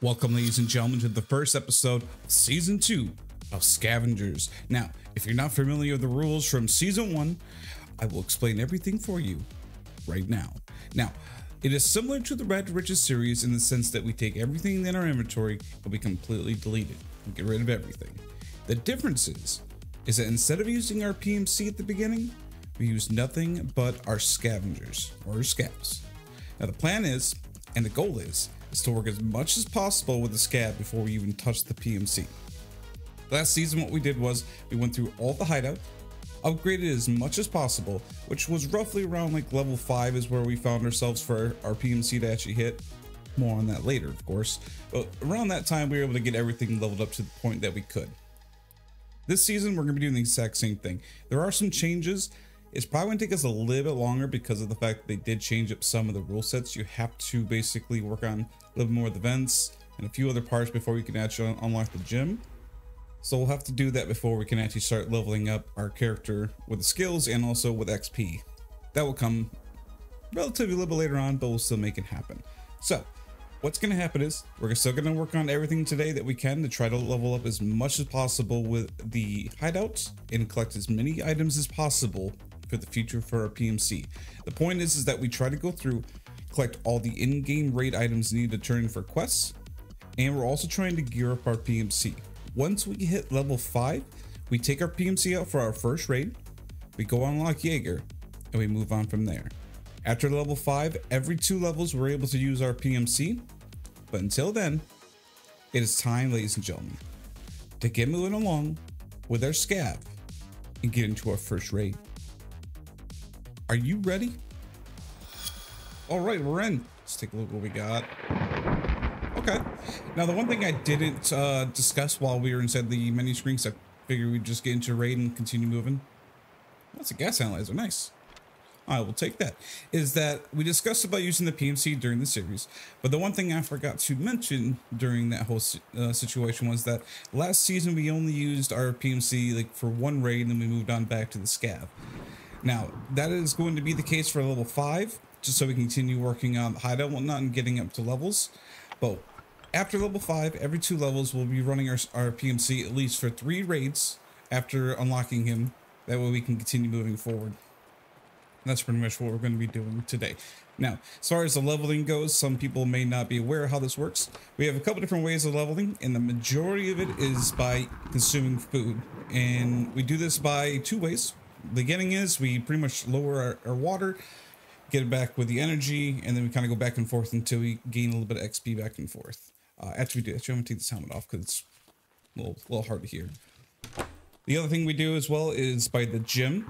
Welcome, ladies and gentlemen, to the first episode Season 2 of Scavengers. Now, if you're not familiar with the rules from Season 1, I will explain everything for you right now. Now, it is similar to the Red Riches series in the sense that we take everything in our inventory and we completely delete it and get rid of everything. The difference is, is that instead of using our PMC at the beginning, we use nothing but our scavengers or scavs. Now the plan is, and the goal is, is to work as much as possible with the scav before we even touch the PMC. Last season, what we did was we went through all the hideout, upgraded as much as possible, which was roughly around like level 5 is where we found ourselves for our PMC to actually hit. More on that later, of course. But around that time, we were able to get everything leveled up to the point that we could. This season, we're going to be doing the exact same thing. There are some changes. It's probably going to take us a little bit longer because of the fact that they did change up some of the rule sets. You have to basically work on a little more of the vents and a few other parts before we can actually unlock the gym. So we'll have to do that before we can actually start leveling up our character with the skills and also with XP. That will come relatively a little bit later on, but we'll still make it happen. So what's going to happen is we're still going to work on everything today that we can to try to level up as much as possible with the hideouts and collect as many items as possible for the future for our PMC. The point is, is that we try to go through, collect all the in-game raid items needed to turn in for quests, and we're also trying to gear up our PMC. Once we hit level 5, we take our PMC out for our first raid, we go unlock Jaeger, and we move on from there. After level 5, every two levels we're able to use our PMC, but until then, it is time, ladies and gentlemen, to get moving along with our scav and get into our first raid. Are you ready? All right, we're in. Let's take a look what we got. Okay. Now, the one thing I didn't uh, discuss while we were inside the menu screen, so I figured we'd just get into raid and continue moving. That's a gas analyzer. Nice. I will take that. Is that we discussed about using the PMC during the series, but the one thing I forgot to mention during that whole uh, situation was that last season we only used our PMC like for one raid, and then we moved on back to the scav. Now, that is going to be the case for level 5, just so we continue working um, on hideout whatnot and getting up to levels. But after level 5, every two levels, we'll be running our, our PMC at least for three raids after unlocking him. That way we can continue moving forward. That's pretty much what we're going to be doing today. Now, as far as the leveling goes, some people may not be aware how this works. We have a couple different ways of leveling, and the majority of it is by consuming food. And we do this by two ways beginning is we pretty much lower our, our, water, get it back with the energy, and then we kind of go back and forth until we gain a little bit of XP back and forth. Uh, after we do, actually, I'm gonna take this helmet off because it's a little, a little hard to hear. The other thing we do as well is by the gym.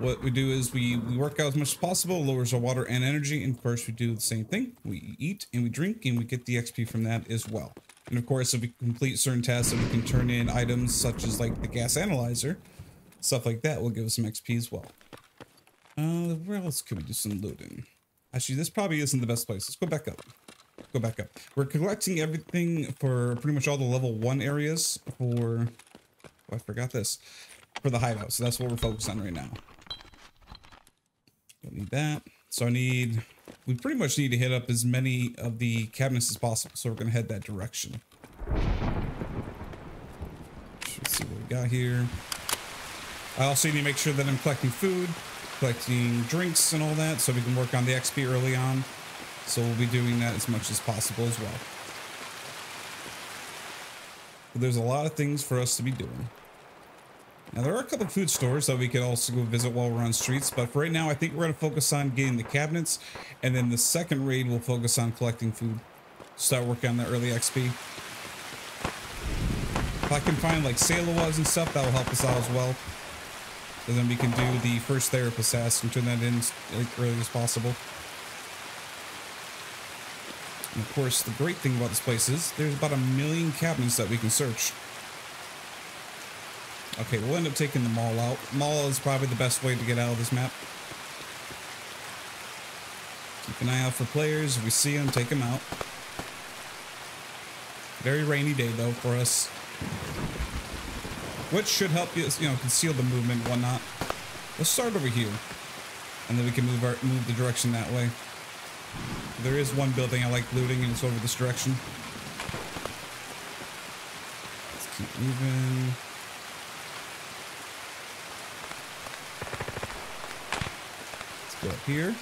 What we do is we, we work out as much as possible, lowers our water and energy, and of course we do the same thing. We eat and we drink and we get the XP from that as well. And of course, if we complete certain tasks, we can turn in items such as like the gas analyzer, Stuff like that will give us some XP as well. Uh, where else could we do some looting? Actually, this probably isn't the best place. Let's go back up. Go back up. We're collecting everything for pretty much all the level one areas for... Oh, I forgot this. For the hideout. So that's what we're focused on right now. Don't need that. So I need... We pretty much need to hit up as many of the cabinets as possible. So we're going to head that direction. Let's see what we got here. I also need to make sure that I'm collecting food, collecting drinks and all that so we can work on the XP early on. So we'll be doing that as much as possible as well. But there's a lot of things for us to be doing. Now there are a couple food stores that we could also go visit while we're on streets, but for right now I think we're going to focus on getting the cabinets, and then the second raid will focus on collecting food. Start working on the early XP. If I can find like Salewas and stuff, that will help us out as well. Then we can do the first therapist task and turn that in as early as possible. And of course, the great thing about this place is there's about a million cabinets that we can search. Okay, we'll end up taking the mall out. Mall is probably the best way to get out of this map. Keep an eye out for players. If we see them, take them out. Very rainy day, though, for us which should help you, you know, conceal the movement and whatnot. Let's start over here, and then we can move our move the direction that way. There is one building I like looting, and it's over this direction. Keep moving. Let's go up here.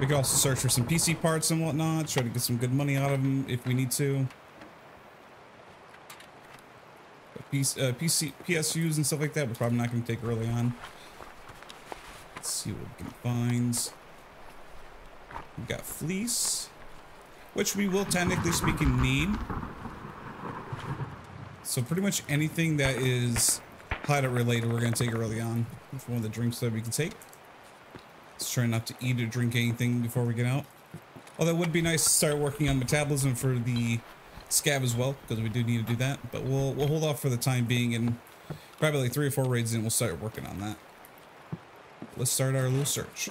We can also search for some PC parts and whatnot, try to get some good money out of them if we need to. PC, uh, PC, PSUs and stuff like that, we're probably not going to take early on. Let's see what we can find. We got fleece, which we will technically speaking need. So pretty much anything that is hideout related, we're going to take early on. It's one of the drinks that we can take. Let's try not to eat or drink anything before we get out. Well, that would be nice to start working on metabolism for the scav as well, because we do need to do that. But we'll we'll hold off for the time being, and probably like three or four raids in, we'll start working on that. Let's start our little search.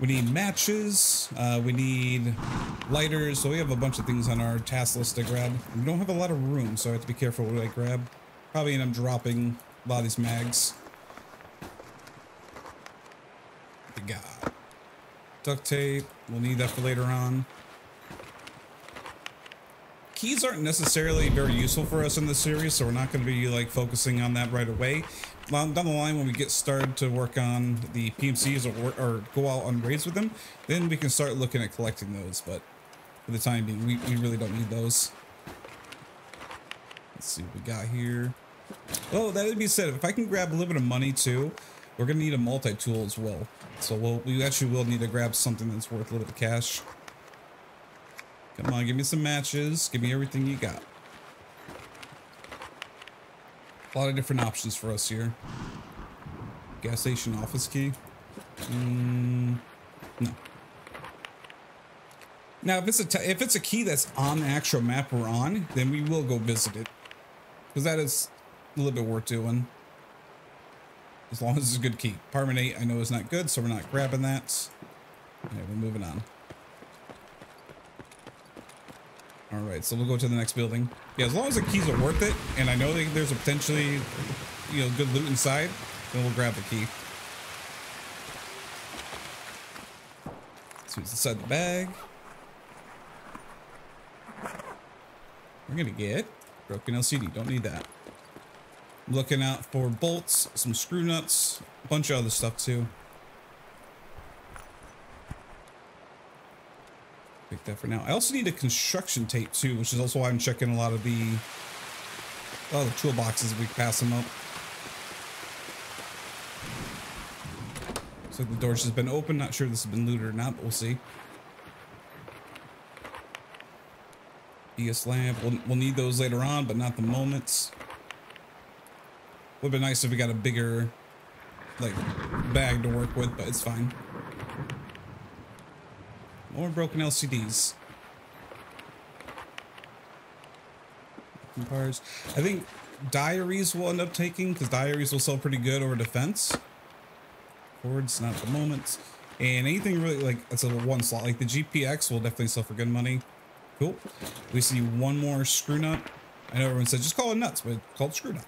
We need matches. Uh, we need lighters. So we have a bunch of things on our task list to grab. We don't have a lot of room, so I have to be careful what I grab. Probably end up dropping a lot of these mags. We got duct tape. We'll need that for later on. Keys aren't necessarily very useful for us in this series, so we're not going to be like focusing on that right away. Down the line, when we get started to work on the PMCs or, or go out on raids with them, then we can start looking at collecting those. But for the time being, we, we really don't need those. Let's see what we got here. Oh, that would be said, if I can grab a little bit of money too, we're going to need a multi-tool as well. So we'll, we actually will need to grab something that's worth a little bit of cash. Come on, give me some matches. Give me everything you got. A lot of different options for us here. Gas station office key. Mm, no. Now, if it's a if it's a key that's on the actual map we're on, then we will go visit it, because that is a little bit worth doing. As long as it's a good key. Apartment 8 I know is not good, so we're not grabbing that. Okay, we're moving on. All right, so we'll go to the next building. Yeah, as long as the keys are worth it, and I know that there's a potentially, you know, good loot inside, then we'll grab the key. See what's inside the bag. We're gonna get broken LCD. Don't need that. I'm looking out for bolts, some screw nuts, a bunch of other stuff too. Pick that for now. I also need a construction tape too, which is also why I'm checking a lot of the oh the toolboxes. We pass them up. So the door's just been open. Not sure this has been looted or not, but we'll see. ES lamp. We'll, we'll need those later on, but not the moments. Would have been nice if we got a bigger like bag to work with, but it's fine. More broken LCDs. Parts. I think diaries will end up taking because diaries will sell pretty good over defense. Forwards, not at the moment. And anything really like it's a one slot, like the GPX will definitely sell for good money. Cool. We see one more screw nut. I know everyone says just call it nuts, but it's called screw nut.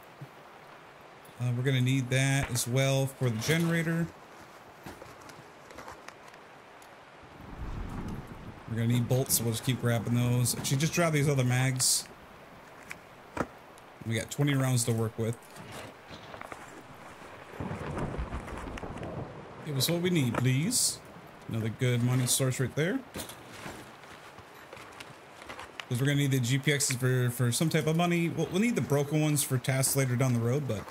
Uh, we're gonna need that as well for the generator. We're gonna need bolts, so we'll just keep grabbing those. Actually, just drop these other mags. We got 20 rounds to work with. Give us what we need, please. Another good money source right there. Because we're gonna need the GPXs for, for some type of money. We'll, we'll need the broken ones for tasks later down the road, but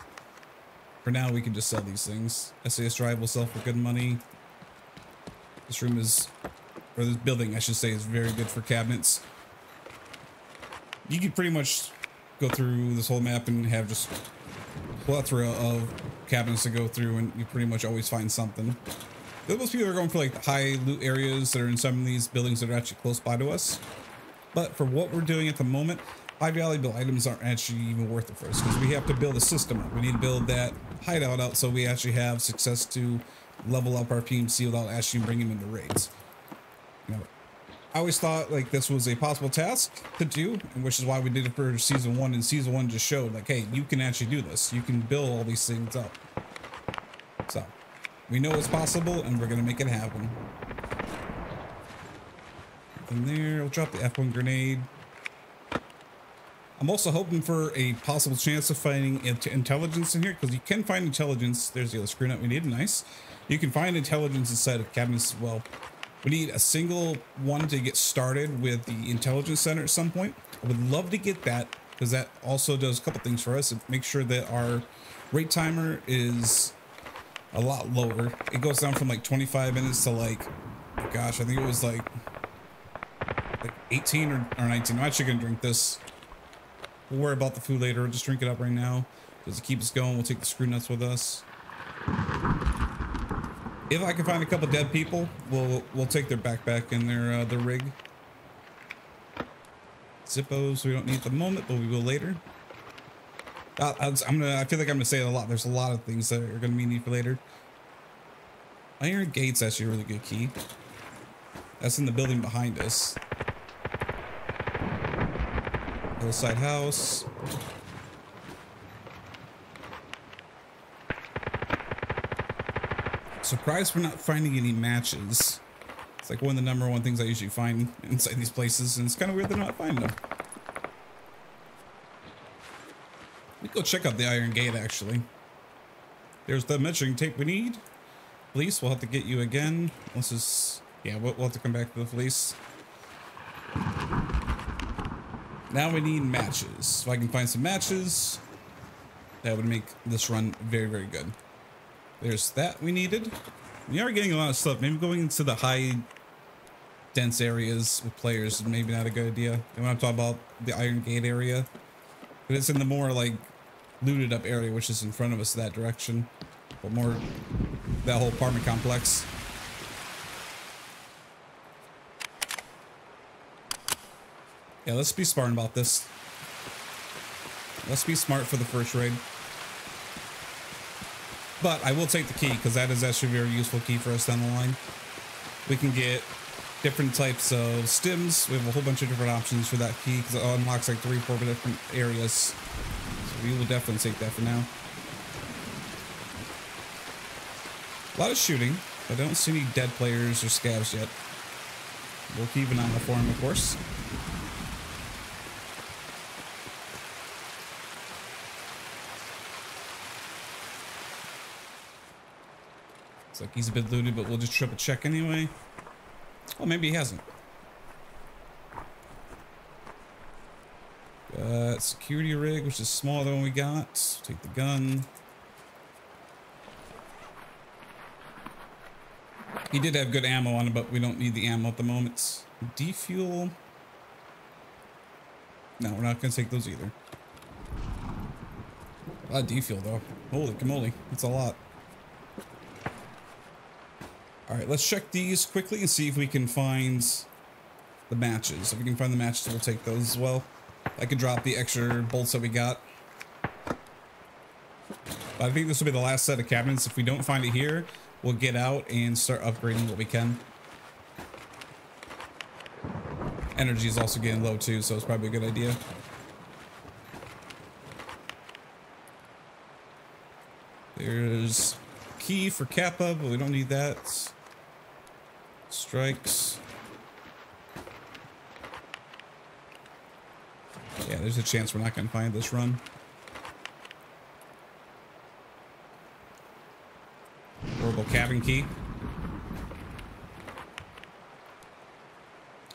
for now we can just sell these things. SAS drive will sell for good money. This room is or this building, I should say, is very good for cabinets. You can pretty much go through this whole map and have just plethora of cabinets to go through, and you pretty much always find something. Most people are going for like the high loot areas that are in some of these buildings that are actually close by to us. But for what we're doing at the moment, high valuable items aren't actually even worth it for us because we have to build a system up. We need to build that hideout out so we actually have success to level up our PMC without actually bringing them into raids. Know, I always thought like this was a possible task to do, which is why we did it for season one. And season one just showed like, hey, you can actually do this. You can build all these things up. So we know it's possible, and we're gonna make it happen. In there, we'll drop the F1 grenade. I'm also hoping for a possible chance of finding intelligence in here because you can find intelligence. There's the other screw nut we need. Nice. You can find intelligence inside of cabinets as well. We need a single one to get started with the intelligence center at some point. I would love to get that because that also does a couple things for us. It makes sure that our rate timer is a lot lower. It goes down from like 25 minutes to like, gosh, I think it was like, like 18 or, or 19. I'm actually gonna drink this. We'll worry about the food later. We'll just drink it up right now. Because it keeps us going. We'll take the screw nuts with us. If I can find a couple dead people, we'll we'll take their backpack and their uh, their rig. Zippos we don't need at the moment, but we will later. Uh, I'm gonna. I feel like I'm gonna say a lot. There's a lot of things that are gonna be needed for later. Iron gate's actually a really good key. That's in the building behind us. Hillside house. Surprised we're not finding any matches. It's like one of the number one things I usually find inside these places, and it's kind of weird they're not finding them. Let me go check out the Iron Gate, actually. There's the measuring tape we need. Police, we'll have to get you again. Let's just... Yeah, we'll, we'll have to come back to the police. Now we need matches. If I can find some matches, that would make this run very, very good. There's that we needed. We are getting a lot of stuff. Maybe going into the high dense areas with players is maybe not a good idea. And when I'm talking about the Iron Gate area, but it's in the more like looted up area, which is in front of us that direction. But more that whole apartment complex. Yeah, let's be smart about this. Let's be smart for the first raid. But I will take the key because that is actually a very useful key for us down the line. We can get different types of stims. We have a whole bunch of different options for that key because it unlocks like three, four different areas. So we will definitely take that for now. A lot of shooting. I don't see any dead players or scavs yet. We'll keep an eye on the forum, of course. Like he's a bit looted, but we'll just triple check anyway. Well, maybe he hasn't. Got security rig, which is smaller than we got. Take the gun. He did have good ammo on him, but we don't need the ammo at the moment. Defuel. No, we're not going to take those either. A lot of defuel, though. Holy moly, that's a lot. All right, let's check these quickly and see if we can find the matches. If we can find the matches, we'll take those as well. I could drop the extra bolts that we got. I think this will be the last set of cabinets. If we don't find it here, we'll get out and start upgrading what we can. Energy is also getting low too, so it's probably a good idea. There's key for Kappa, but we don't need that. Strikes. Yeah, there's a chance we're not going to find this run. Horrible cabin key.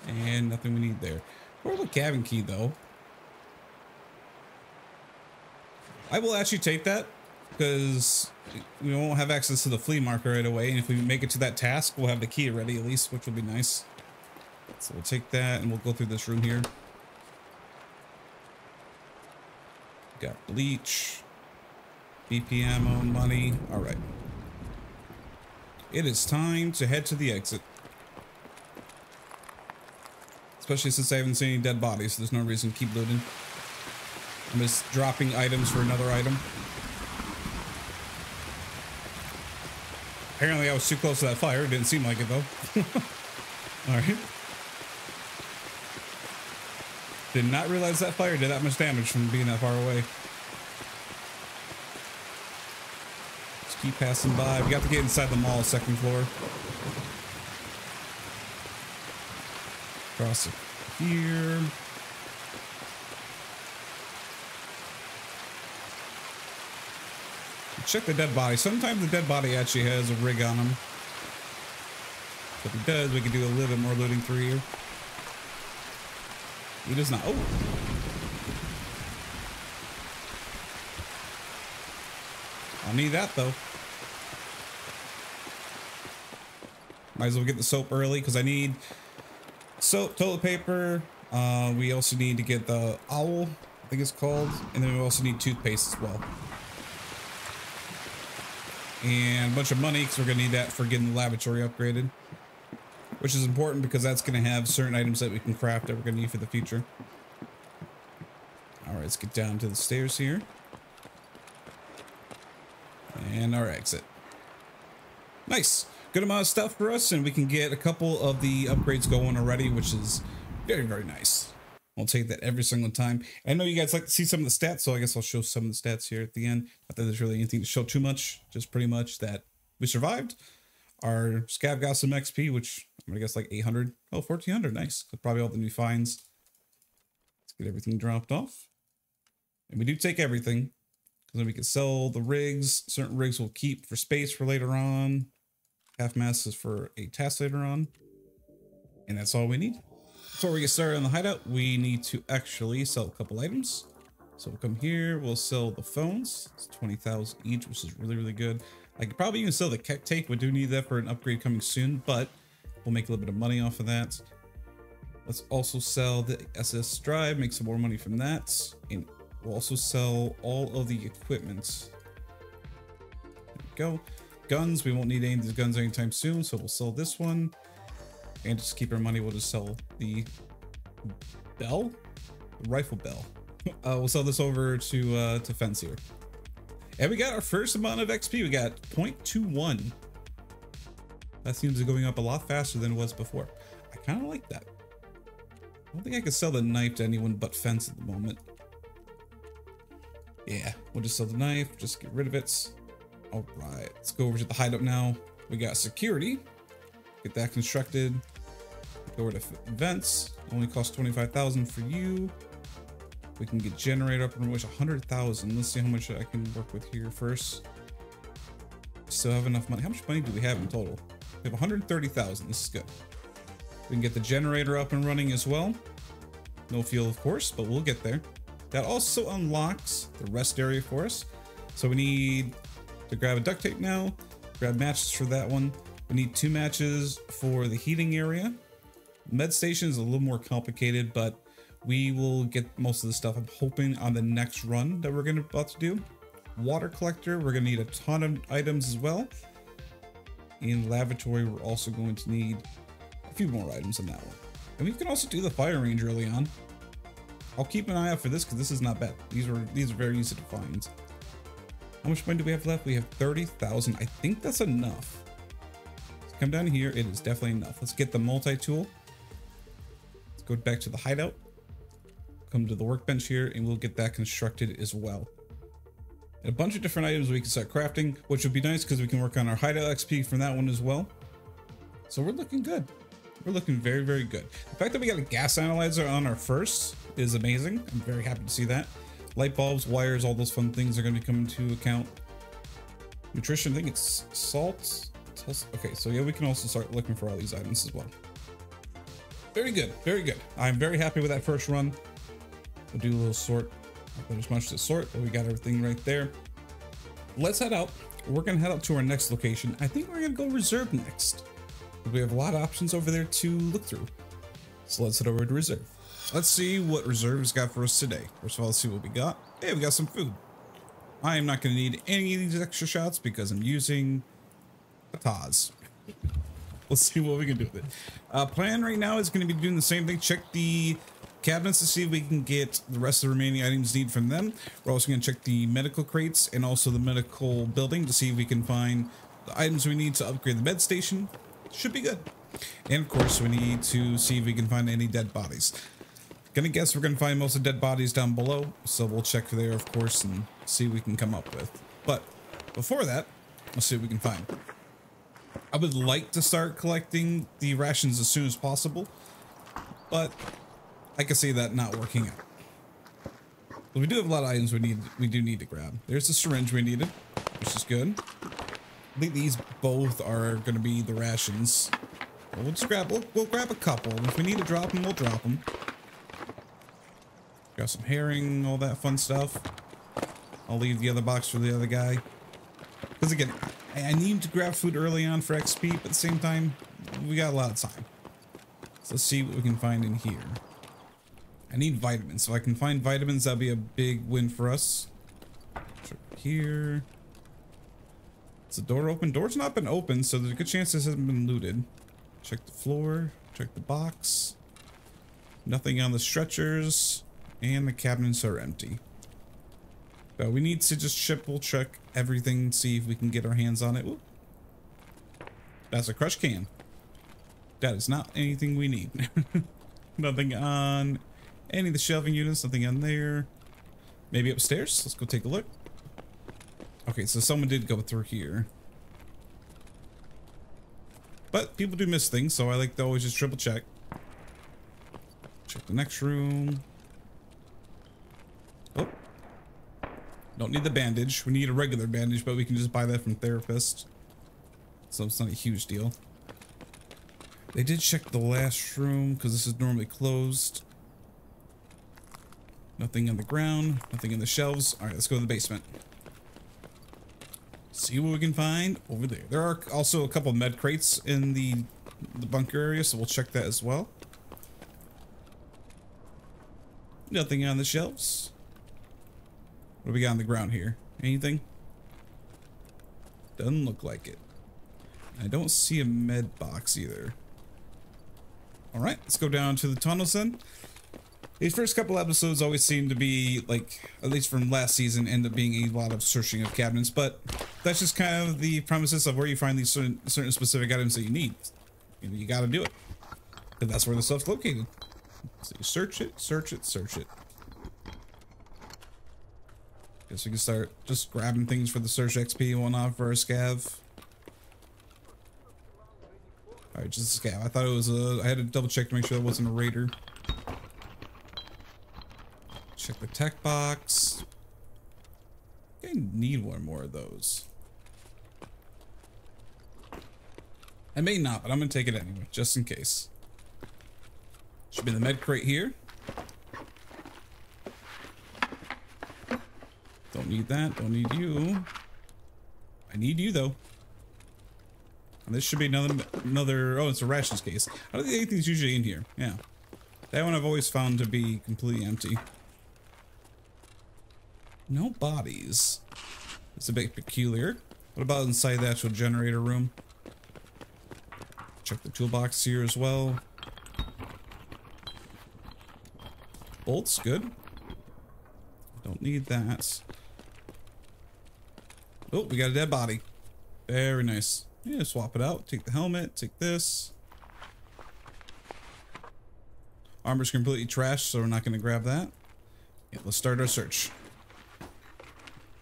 And nothing we need there. Horrible cabin key, though. I will actually take that because we won't have access to the flea market right away. And if we make it to that task, we'll have the key ready at least, which will be nice. So we'll take that and we'll go through this room here. Got bleach, BP ammo, money. All right. It is time to head to the exit. Especially since I haven't seen any dead bodies, so there's no reason to keep looting. I'm just dropping items for another item. Apparently I was too close to that fire. It didn't seem like it though. Alright. Did not realize that fire did that much damage from being that far away. Just keep passing by. We got to get inside the mall, second floor. Cross it here. Check the dead body. Sometimes the dead body actually has a rig on him. If he does, we can do a little bit more looting through here. He does not. Oh. I'll need that though. Might as well get the soap early because I need soap, toilet paper. Uh, we also need to get the owl, I think it's called. And then we also need toothpaste as well. And a bunch of money because we're going to need that for getting the laboratory upgraded. Which is important because that's going to have certain items that we can craft that we're going to need for the future. All right, let's get down to the stairs here. And our exit. Nice good amount of stuff for us and we can get a couple of the upgrades going already, which is very, very nice. I'll take that every single time. I know you guys like to see some of the stats, so I guess I'll show some of the stats here at the end. Not that there's really anything to show too much, just pretty much that we survived. Our Scav got some XP, which I'm gonna guess like 800. Oh, 1400, nice. Probably all the new finds. Let's get everything dropped off. And we do take everything, because then we can sell the rigs. Certain rigs we'll keep for space for later on. Half mask is for a task later on. And that's all we need. Before we get started on the hideout, we need to actually sell a couple items. So we'll come here, we'll sell the phones. It's 20,000 each, which is really, really good. I could probably even sell the KEKTAPE. We do need that for an upgrade coming soon, but we'll make a little bit of money off of that. Let's also sell the SS drive, make some more money from that. And we'll also sell all of the equipment. There we go. Guns, we won't need any of these guns anytime soon, so we'll sell this one. And just keep our money, we'll just sell the bell? The rifle bell. Uh, we'll sell this over to uh, to Fence here. And we got our first amount of XP. We got 0.21. That seems to be going up a lot faster than it was before. I kind of like that. I don't think I could sell the knife to anyone but Fence at the moment. Yeah, we'll just sell the knife, just get rid of it. All right, let's go over to the hideout now. We got security. Get that constructed. Go over to events. Only cost 25,000 for you. We can get generator up and which 100,000. Let's see how much I can work with here first. Still have enough money. How much money do we have in total? We have 130,000. This is good. We can get the generator up and running as well. No fuel, of course, but we'll get there. That also unlocks the rest area for us. So we need to grab a duct tape now. Grab matches for that one. We need two matches for the heating area. Med station is a little more complicated, but we will get most of the stuff I'm hoping on the next run that we're to about to do. Water collector, we're to need a ton of items as well. In lavatory, we're also going to need a few more items in that one. And we can also do the fire range early on. I'll keep an eye out for this because this is not bad. These are these are very easy to find. How much money do we have left? We have 30,000. I think that's enough. Let's come down here. It is definitely enough. Let's get the multi-tool. Go back to the hideout. Come to the workbench here and we'll get that constructed as well. And a bunch of different items we can start crafting, which would be nice because we can work on our hideout XP from that one as well. So we're looking good. We're looking very, very good. The fact that we got a gas analyzer on our first is amazing. I'm very happy to see that light bulbs, wires, all those fun things are going to be coming to account. Nutrition, I think it's salt. Okay, so yeah, we can also start looking for all these items as well. Very good, very good. I'm very happy with that first run. We'll do a little sort. Not as much to sort, but we got everything right there. Let's head out. We're gonna head out to our next location. I think we're gonna go reserve next. We have a lot of options over there to look through. So let's head over to reserve. Let's see what reserves got for us today. First of all, let's see what we got. Hey, we got some food. I am not going to need any of these extra shots because I'm using Taz. Let's see what we can do with it. Uh, plan right now is going to be doing the same thing. Check the cabinets to see if we can get the rest of the remaining items needed from them. We're also going to check the medical crates and also the medical building to see if we can find the items we need to upgrade the med station. Should be good. And of course, we need to see if we can find any dead bodies. Gonna guess we're gonna find most of the dead bodies down below, so we'll check there, of course, and see what we can come up with. But before that, let's see what we can find. I would like to start collecting the rations as soon as possible, but I can see that not working out. But we do have a lot of items we need. We do need to grab. There's the syringe we needed. which is good. I think these both are going to be the rations. We'll just grab, we'll, we'll grab a couple. If we need to drop them, we'll drop them. Got some herring, all that fun stuff. I'll leave the other box for the other guy. Because again, I, I need to grab food early on for XP, but at the same time, we got a lot of time. So let's see what we can find in here. I need vitamins. So if I can find vitamins, that'll be a big win for us. Here. Is the door open? Door's not been open, so there's a good chance this hasn't been looted. Check the floor. Check the box. Nothing on the stretchers. And the cabinets are empty. But we need to just triple check everything, see if we can get our hands on it. Ooh. That's a crush can. That is not anything we need. nothing on any of the shelving units, nothing on there. Maybe upstairs? Let's go take a look. Okay, so someone did go through here. But people do miss things, so I like to always just triple check. Check the next room. Don't need the bandage. We need a regular bandage, but we can just buy that from therapist. So it's not a huge deal. They did check the last room because this is normally closed. Nothing on the ground, nothing in the shelves. All right, let's go to the basement. See what we can find over there. There are also a couple med crates in the, the bunker area, so we'll check that as well. Nothing on the shelves. What do we got on the ground here? Anything? Doesn't look like it. I don't see a med box either. Alright, let's go down to the tunnels then. These first couple episodes always seem to be, like, at least from last season, end up being a lot of searching of cabinets, but that's just kind of the premises of where you find these certain, certain specific items that you need. You, know, you gotta do it. And that's where the stuff's located. So you search it, search it, search it. Guess we can start just grabbing things for the search XP and whatnot for our scav. Alright, just a scav. I thought it was a... I had to double check to make sure that wasn't a raider. Check the tech box. I need one more of those. I may not, but I'm gonna take it anyway, just in case. Should be the med crate here. Don't need that, don't need you. I need you though. And this should be another, another, oh, it's a rations case. I don't think anything's usually in here, yeah. That one I've always found to be completely empty. No bodies. It's a bit peculiar. What about inside the actual generator room? Check the toolbox here as well. Bolts, good. Don't need that. Oh, we got a dead body. Very nice. Yeah, swap it out. Take the helmet. Take this. Armor's completely trashed, so we're not going to grab that. Yeah, let's start our search.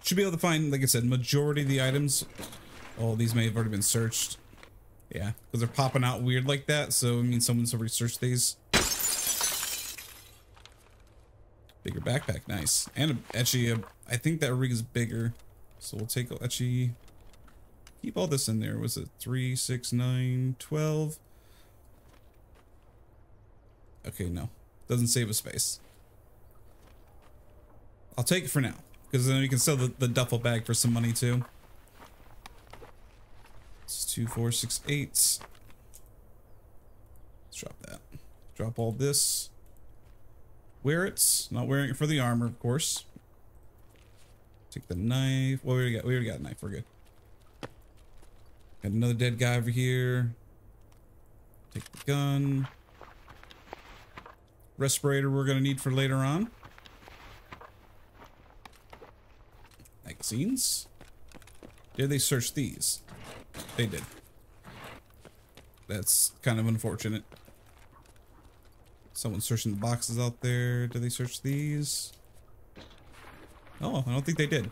Should be able to find, like I said, majority of the items. Oh, these may have already been searched. Yeah, because they're popping out weird like that, so it means someone's already searched these. Bigger backpack, nice. And a, actually, a, I think that rig is bigger. So we'll take, actually, keep all this in there. Was it 3, 6, 9, 12? Okay, no. Doesn't save a space. I'll take it for now. Because then we can sell the, the duffel bag for some money too. It's two, four, six, eight. Let's drop that. Drop all this. Wear it. Not wearing it for the armor, of course. Take the knife. Well, we already got, we already got a knife. We're good. Got another dead guy over here. Take the gun. Respirator we're going to need for later on. Magazines. Did they search these? They did. That's kind of unfortunate. Someone's searching the boxes out there. Did they search these? Oh, I don't think they did.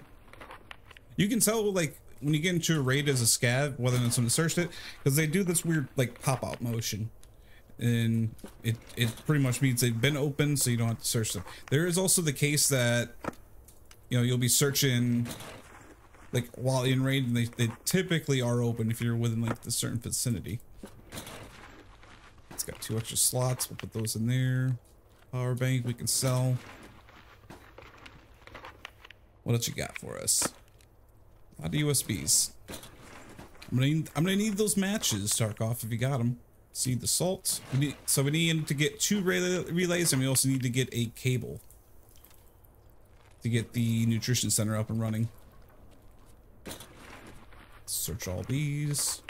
You can tell, like, when you get into a raid as a scav, whether or not someone searched it, because they do this weird, like, pop-out motion. And it, it pretty much means they've been open, so you don't have to search them. There is also the case that, you know, you'll be searching like while in raid, and they, they typically are open if you're within like the certain vicinity. It's got two extra slots. We'll put those in there. Power bank we can sell. What else you got for us? A lot of USBs. I'm gonna need, I'm gonna need those matches, Tarkov, if you got them. See the salt. We need, so we need to get two relay, relays, and we also need to get a cable to get the nutrition center up and running. Search all these.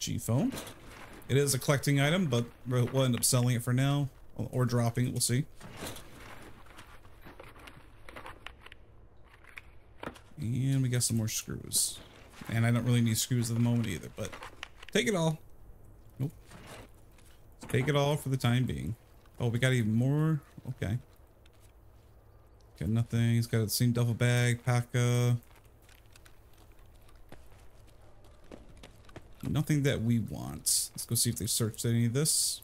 GPhone. It is a collecting item, but we'll end up selling it for now or dropping it. We'll see. And we got some more screws. And I don't really need screws at the moment either, but take it all. Nope. Take it all for the time being. Oh, we got even more? Okay. Got nothing. He's got the same duffel bag, Paka. Nothing that we want. Let's go see if they searched any of this.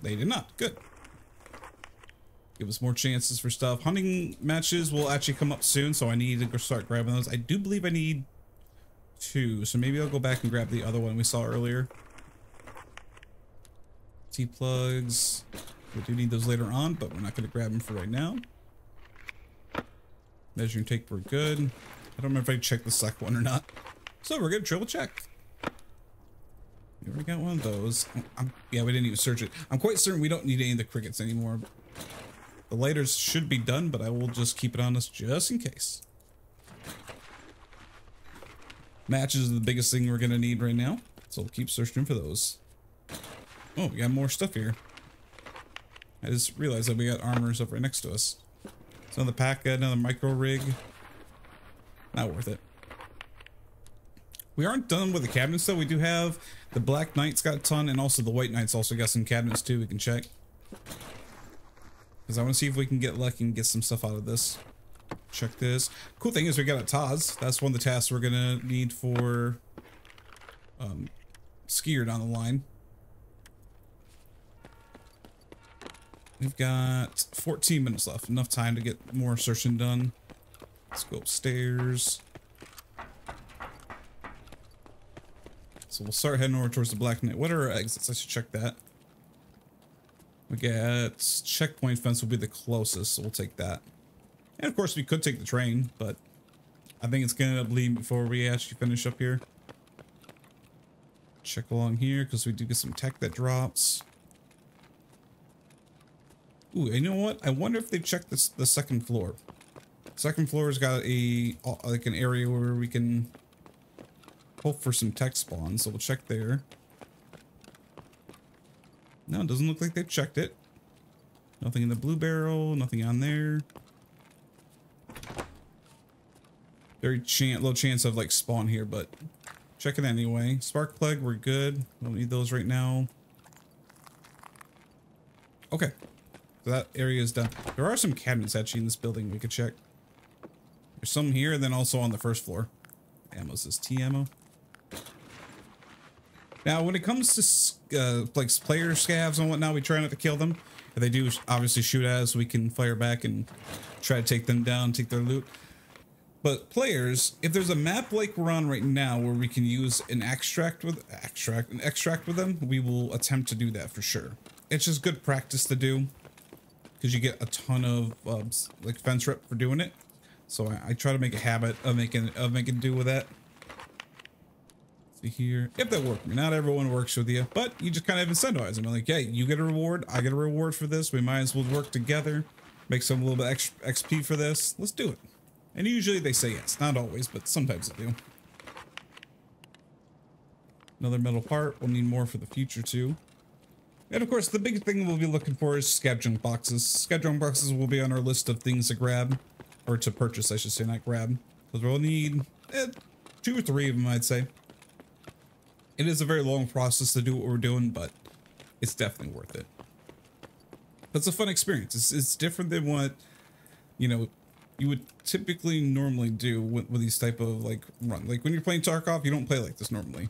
They did not. Good. Give us more chances for stuff. Hunting matches will actually come up soon, so I need to start grabbing those. I do believe I need two, so maybe I'll go back and grab the other one we saw earlier. T-plugs. We do need those later on, but we're not going to grab them for right now. Measuring tape, we're good. I don't remember if I checked the second one or not. So we're good. Triple check. We already got one of those. I'm, yeah, we didn't even search it. I'm quite certain we don't need any of the crickets anymore. The lighters should be done, but I will just keep it on us just in case. Matches are the biggest thing we're going to need right now. So we'll keep searching for those. Oh, we got more stuff here. I just realized that we got armors up right next to us. So the pack, another micro rig. Not worth it. We aren't done with the cabinets though. We do have the Black Knight's got a ton, and also the White Knight's also got some cabinets too. We can check. Because I want to see if we can get lucky and get some stuff out of this. Check this. Cool thing is we got a Taz. That's one of the tasks we're going to need for um, Skier down the line. We've got 14 minutes left. Enough time to get more searching done. Let's go upstairs. So we'll start heading over towards the Black Knight. What are our exits? I should check that. We get checkpoint fence will be the closest, so we'll take that. And of course, we could take the train, but I think it's gonna end up leaving before we actually finish up here. Check along here because we do get some tech that drops. Ooh, you know what? I wonder if they checked this the second floor. Second floor's got a uh, like an area where we can hope for some tech spawns, so we'll check there. No, it doesn't look like they've checked it. Nothing in the blue barrel, nothing on there. Very chan low chance of like spawn here, but check it anyway. Spark plug, we're good. Don't need those right now. Okay. So that area is done. There are some cabinets actually in this building we could check. There's some here and then also on the first floor. Ammo's this T ammo. Now, when it comes to uh, like player scavs and whatnot, we try not to kill them. If they do obviously shoot at us, we can fire back and try to take them down, take their loot. But players, if there's a map like we're on right now where we can use an extract with extract an extract with them, we will attempt to do that for sure. It's just good practice to do because you get a ton of uh, like fence rep for doing it. So I, I, try to make a habit of making of making do with that. See here, if that works. Not everyone works with you, but you just kind of incentivize them. Like, hey, you get a reward, I get a reward for this. We might as well work together, make some little bit extra XP for this. Let's do it. And usually they say yes. Not always, but sometimes they do. Another metal part. We'll need more for the future too. And of course, the big thing we'll be looking for is scav junk boxes. Scav junk boxes will be on our list of things to grab, or to purchase, I should say, not grab. Because we'll need eh, two or three of them, I'd say. It is a very long process to do what we're doing, but it's definitely worth it. It's a fun experience. It's, it's different than what, you know, you would typically normally do with, with these type of like run. Like when you're playing Tarkov, you don't play like this normally.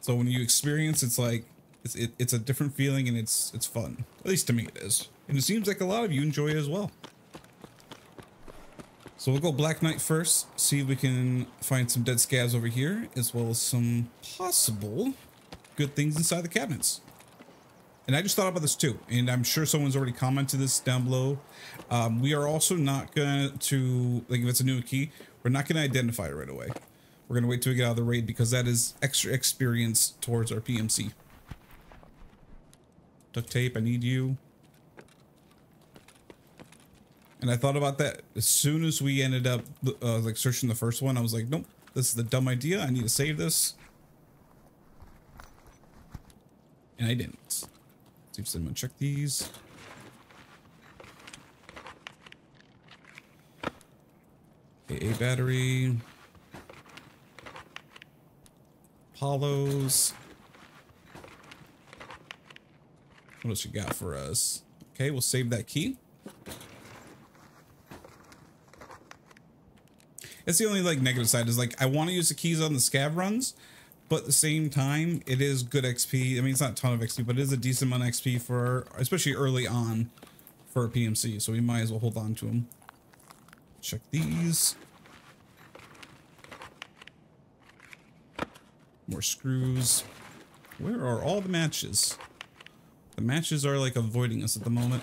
So when you experience, it's like, it's, it, it's a different feeling and it's, it's fun. At least to me it is. And it seems like a lot of you enjoy it as well. So we'll go Black Knight first, see if we can find some dead scavs over here, as well as some possible good things inside the cabinets. And I just thought about this too, and I'm sure someone's already commented this down below. Um, we are also not going to, like if it's a new key, we're not going to identify it right away. We're going to wait till we get out of the raid because that is extra experience towards our PMC. Duct tape, I need you. And I thought about that as soon as we ended up uh, like searching the first one. I was like, nope, this is the dumb idea. I need to save this. And I didn't. see if someone check these. AA battery. Apollos. What else you got for us? Okay, we'll save that key. It's the only like negative side is like I want to use the keys on the scav runs, but at the same time it is good XP. I mean it's not a ton of XP, but it is a decent amount of XP for especially early on for a PMC. So we might as well hold on to them. Check these. More screws. Where are all the matches? The matches are like avoiding us at the moment.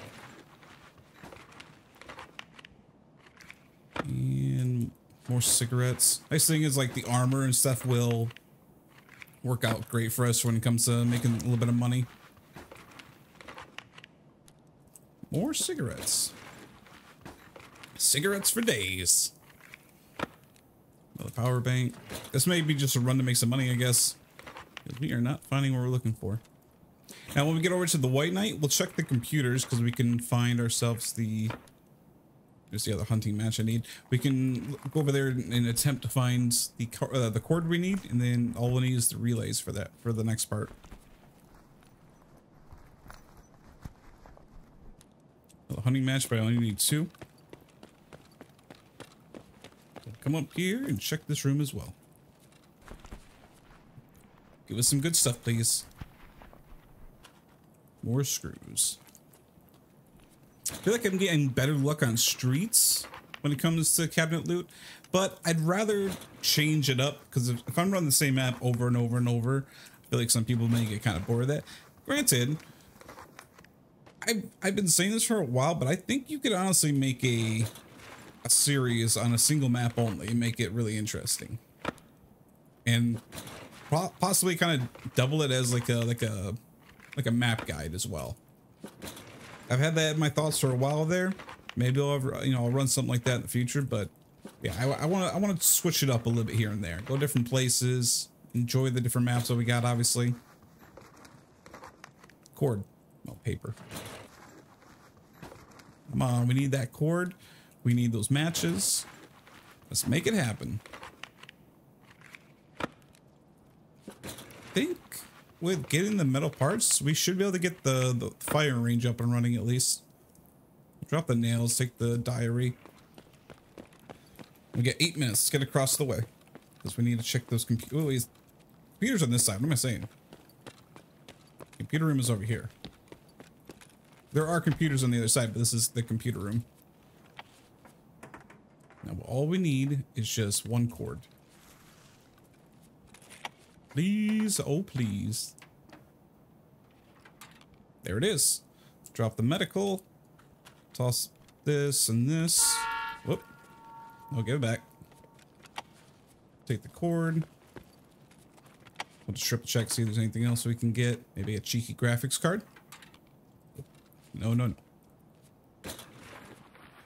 And more cigarettes. Nice thing is like the armor and stuff will work out great for us when it comes to making a little bit of money. More cigarettes. Cigarettes for days. Another power bank. This may be just a run to make some money, I guess. Because we are not finding what we're looking for. Now, when we get over to the White Knight, we'll check the computers because we can find ourselves the there's the other hunting match I need. We can go over there and attempt to find the uh, the cord we need, and then all we need is the relays for that for the next part. The hunting match, but I only need two. come up here and check this room as well. Give us some good stuff, please. More screws. Feel like I'm getting better luck on streets when it comes to cabinet loot, but I'd rather change it up because if, if, I'm running the same map over and over and over, I feel like some people may get kind of bored of that. Granted, I've, I've been saying this for a while, but I think you could honestly make a, a series on a single map only and make it really interesting. And possibly kind of double it as like a like a like a map guide as well. I've had that in my thoughts for a while there. Maybe I'll ever, you know, I'll run something like that in the future, but yeah, I want to, I want to switch it up a little bit here and there. Go different places, enjoy the different maps that we got, obviously. Cord, no paper. Come on, we need that cord. We need those matches. Let's make it happen. think with getting the metal parts, we should be able to get the, the fire range up and running at least. Drop the nails, take the diary. We get eight minutes. Let's get across the way. Because we need to check those computers. Computers on this side. What am I saying? Computer room is over here. There are computers on the other side, but this is the computer room. Now, all we need is just one cord. Please, oh please. There it is. Drop the medical. Toss this and this. Whoop. I'll give it back. Take the cord. We'll just triple check, see if there's anything else we can get. Maybe a cheeky graphics card. No, no, no.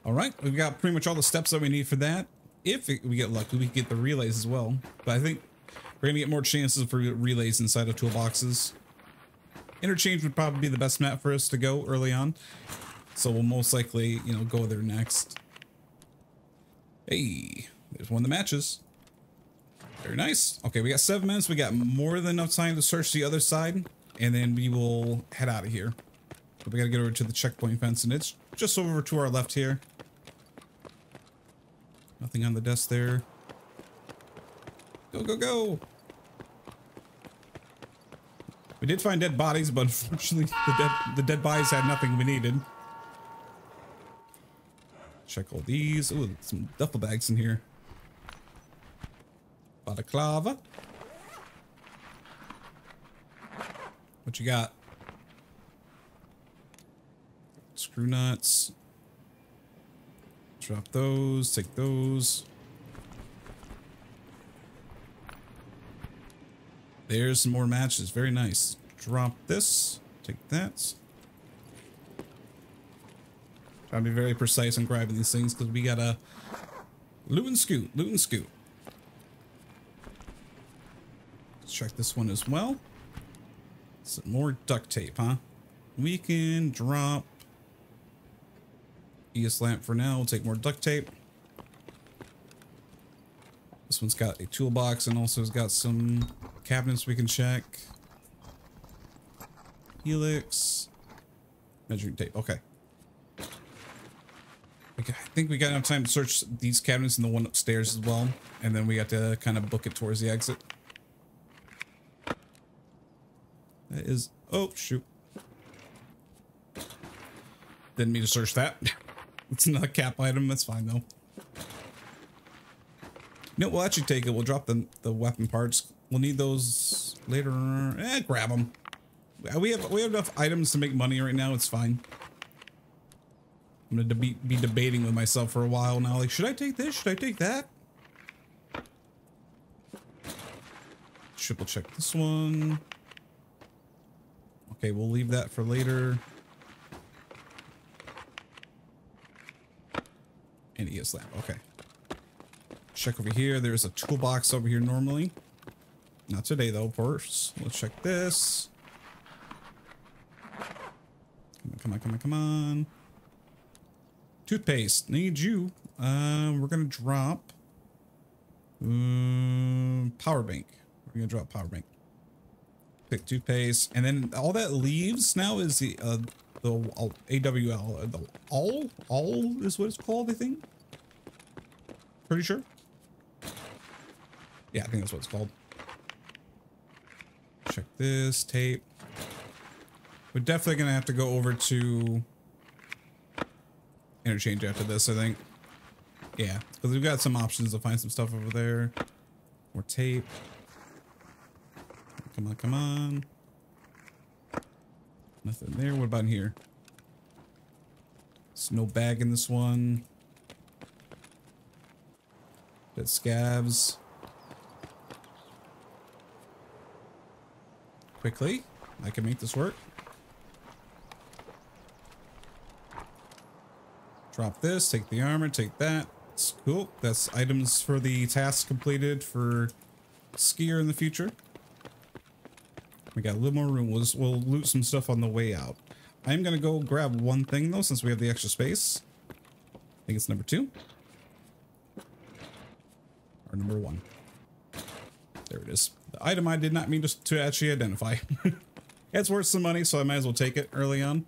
All right, we've got pretty much all the steps that we need for that. If we get lucky, we can get the relays as well. But I think we're going to get more chances for relays inside of toolboxes. Interchange would probably be the best map for us to go early on. So we'll most likely, you know, go there next. Hey, there's one of the matches. Very nice. Okay, we got seven minutes. We got more than enough time to search the other side. And then we will head out of here. But we got to get over to the checkpoint fence. And it's just over to our left here. Nothing on the desk there. Go, go, go. We did find dead bodies, but unfortunately the dead the dead bodies had nothing we needed. Check all these. Oh, some duffel bags in here. Balaclava. What you got? Screw nuts. Drop those, take those. There's some more matches. Very nice. Drop this. Take that. Try to be very precise in grabbing these things because we got a loot and scoot, loot and scoot. Let's check this one as well. Some more duct tape, huh? We can drop ES lamp for now. We'll take more duct tape. This one's got a toolbox and also has got some cabinets we can check. Helix. Measuring tape. Okay. I think we got enough time to search these cabinets and the one upstairs as well. And then we got to kind of book it towards the exit. That is... Oh, shoot. Didn't mean to search that. it's not a cap item. That's fine, though. No, we'll actually take it. We'll drop the, the weapon parts. We'll need those later. Eh, grab them. We have, we have enough items to make money right now. It's fine. I'm gonna be, be debating with myself for a while now. Like, should I take this? Should I take that? Triple check this one. Okay, we'll leave that for later. And lamp. Okay. Check over here. There's a toolbox over here normally. Not today though, first. Let's check this. Come on, come on, come on, come on. Toothpaste. Need you. Uh, we're gonna drop um, power bank. We're gonna drop power bank. Pick toothpaste, and then all that leaves now is the uh, the AWL. Uh, the all all is what it's called. I think. Pretty sure. Yeah, I think that's what it's called. Check this tape. We're definitely gonna have to go over to interchange after this, I think. Yeah, because we've got some options to find some stuff over there. More tape. Come on, come on. Nothing there. What about in here? There's no bag in this one. Got scavs. Quickly. I can make this work. Drop this, take the armor, take that. It's cool. That's items for the task completed for Skier in the future. We got a little more room. We'll, just, we'll loot some stuff on the way out. I'm going to go grab one thing, though, since we have the extra space. I think it's number two. Or number one. There it is. The item I did not mean to, to actually identify. it's worth some money, so I might as well take it early on.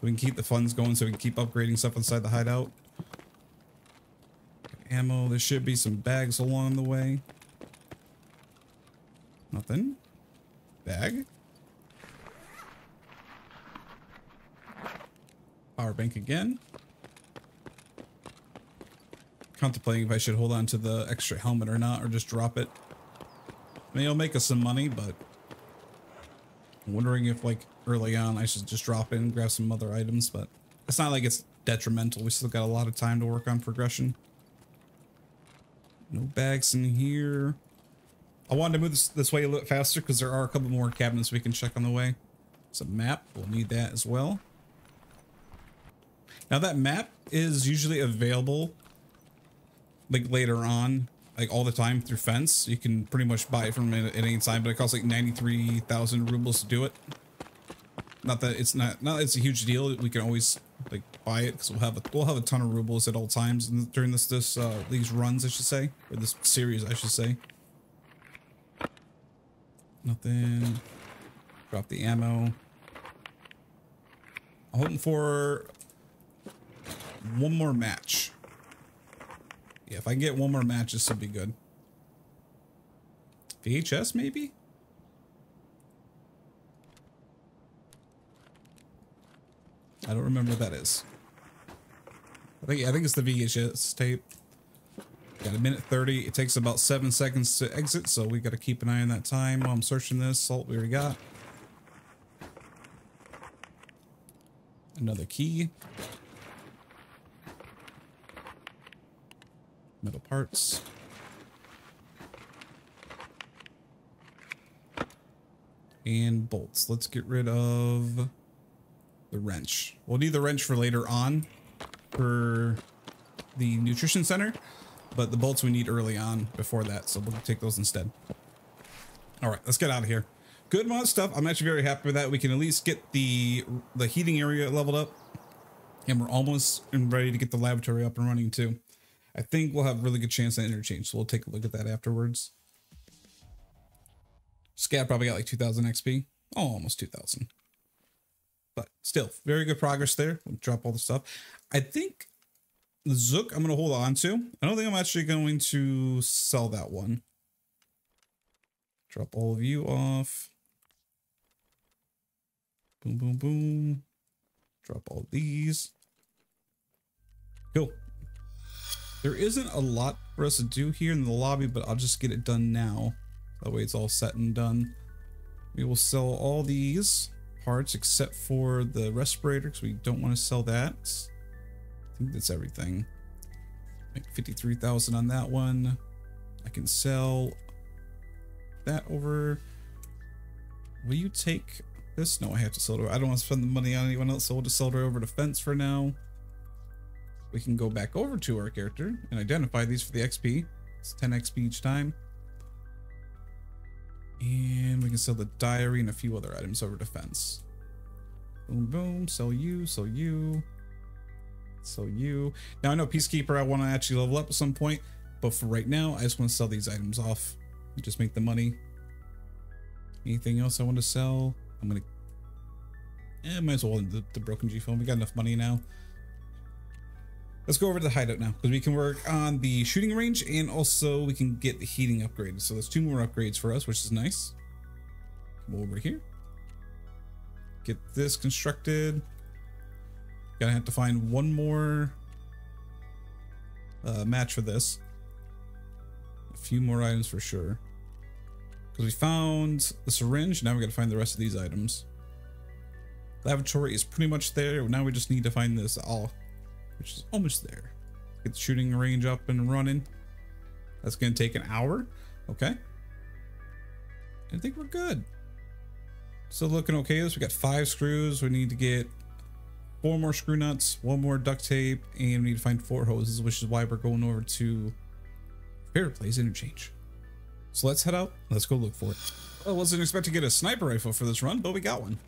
We can keep the funds going so we can keep upgrading stuff inside the hideout. Ammo. There should be some bags along the way. Nothing. Bag. Power bank again. Contemplating if I should hold on to the extra helmet or not, or just drop it. I mean, it'll make us some money, but I'm wondering if, like, early on I should just drop in and grab some other items, but it's not like it's detrimental. We still got a lot of time to work on progression. No bags in here. I wanted to move this, this way a little faster because there are a couple more cabinets we can check on the way. It's a map. We'll need that as well. Now that map is usually available like later on like all the time through fence. You can pretty much buy it from at any time, but it costs like 93,000 rubles to do it. Not that it's not, not that it's a huge deal. We can always like buy it because we'll have a, we'll have a ton of rubles at all times during this, this, uh, these runs, I should say, or this series, I should say. Nothing. Drop the ammo. I'm hoping for one more match. Yeah, if I can get one more match, this would be good. VHS, maybe? I don't remember what that is. I think I think it's the VHS tape. Got a minute 30. It takes about seven seconds to exit, so we got to keep an eye on that time while I'm searching this. Salt we already got. Another key. Metal parts. And bolts. Let's get rid of the wrench. We'll need the wrench for later on for the nutrition center, but the bolts we need early on before that, so we'll take those instead. All right, let's get out of here. Good amount of stuff. I'm actually very happy with that. We can at least get the the heating area leveled up, and we're almost ready to get the lavatory up and running too. I think we'll have a really good chance at interchange, so we'll take a look at that afterwards. Scav probably got like 2,000 XP. Oh, almost 2,000. But still, very good progress there. We'll drop all the stuff. I think the Zook I'm going to hold on to. I don't think I'm actually going to sell that one. Drop all of you off. Boom, boom, boom. Drop all these. Cool. There isn't a lot for us to do here in the lobby, but I'll just get it done now. That way it's all set and done. We will sell all these parts except for the respirator because we don't want to sell that. I think that's everything. Make 53,000 on that one. I can sell that over. Will you take this? No, I have to sell it. I don't want to spend the money on anyone else, so we'll just sell it over to Fence for now. We can go back over to our character and identify these for the XP. It's 10 XP each time. And we can sell the diary and a few other items over defense. Boom, boom. Sell you, sell you. Sell you. Now I know Peacekeeper I want to actually level up at some point. But for right now, I just want to sell these items off. And just make the money. Anything else I want to sell? I'm going to... Eh, might as well the, the Broken GPhone. We got enough money now. Let's go over to the hideout now because we can work on the shooting range and also we can get the heating upgraded. So there's two more upgrades for us, which is nice. Come over here. Get this constructed. Gonna have to find one more uh, match for this. A few more items for sure. Because we found the syringe, now we gotta find the rest of these items. Lavatory is pretty much there. Now we just need to find this all which is almost there. Get the shooting range up and running. That's going to take an hour. Okay. I think we're good. Still looking okay. We got five screws. We need to get four more screw nuts, one more duct tape, and we need to find four hoses, which is why we're going over to Favorite Place Interchange. So let's head out. Let's go look for it. I wasn't expecting to get a sniper rifle for this run, but we got one.